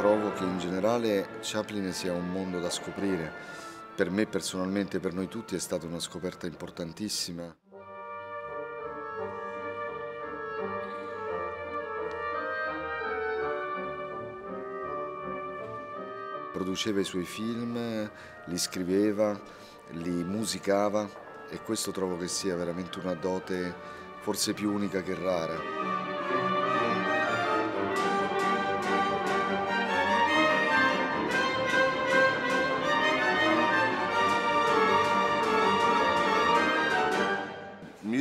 trovo che in generale Chaplin sia un mondo da scoprire. Per me personalmente, per noi tutti, è stata una scoperta importantissima. Produceva i suoi film, li scriveva, li musicava e questo trovo che sia veramente una dote forse più unica che rara.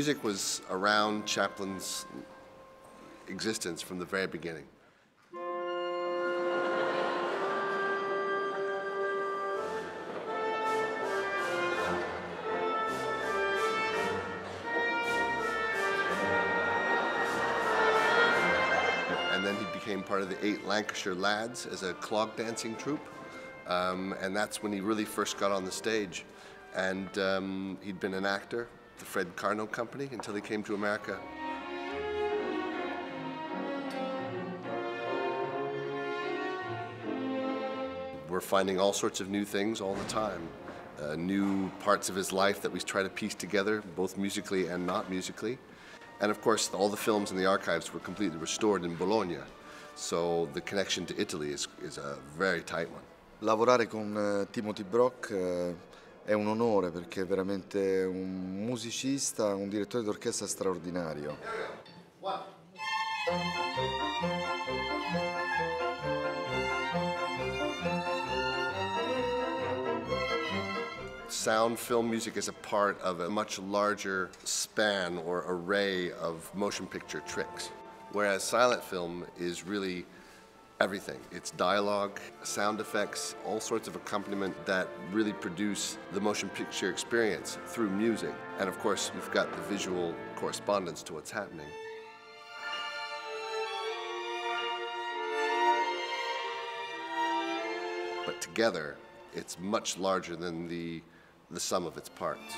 Music was around Chaplin's existence from the very beginning. And then he became part of the eight Lancashire Lads as a clog dancing troupe. Um, and that's when he really first got on the stage. And um, he'd been an actor, the Fred Karno Company, until he came to America. We're finding all sorts of new things all the time, uh, new parts of his life that we try to piece together, both musically and not musically. And of course, all the films in the archives were completely restored in Bologna, so the connection to Italy is, is a very tight one. Lavorare con eh, Timothy Brock eh, è un onore perché è veramente un musicista, un direttore d'orchestra straordinario. Sound film music is a part of a much larger span or array of motion picture tricks, whereas silent film is really everything. It's dialogue, sound effects, all sorts of accompaniment that really produce the motion picture experience through music. And of course, you've got the visual correspondence to what's happening. But together, it's much larger than the, the sum of its parts.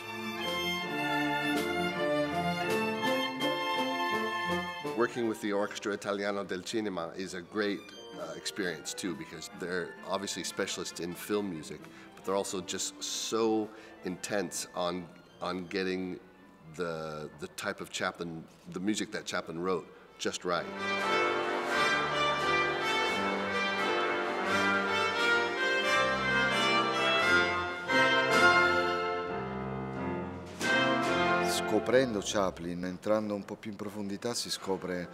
Working with the Orchestra Italiano del Cinema is a great uh, experience too because they're obviously specialists in film music, but they're also just so intense on on getting the the type of Chaplin, the music that Chaplin wrote, just right. Scoprendo Chaplin, entrando un po' più in profondità, si scopre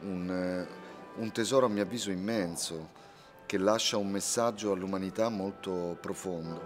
un, eh, un tesoro a mio avviso immenso che lascia un messaggio all'umanità molto profondo.